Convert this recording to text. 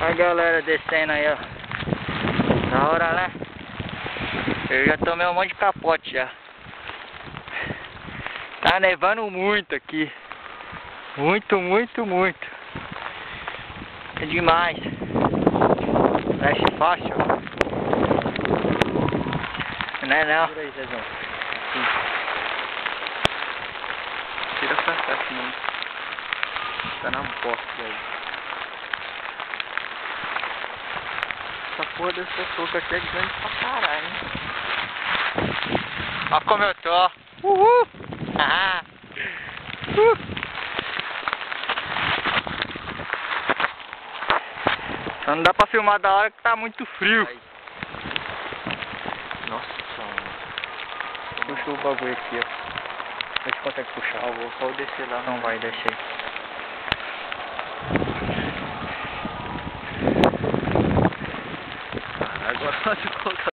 A galera descendo aí, ó. Da hora, né? Eu já tomei um monte de capote já. Tá nevando muito aqui. Muito, muito, muito. É demais. Mexe fácil. Não é não. Por aí, Zezão. Tira tá na bosta aí. Essa porra dessa touca aqui é grande pra caralho, hein? Olha como eu tô. Uhul! Ah! Uh! Só não dá pra filmar da hora que tá muito frio. Aí. Nossa. Puxa o bagulho aqui, ó. Vê se consegue puxar. Ah, vou só descer lá. Não vai 我刚才就看。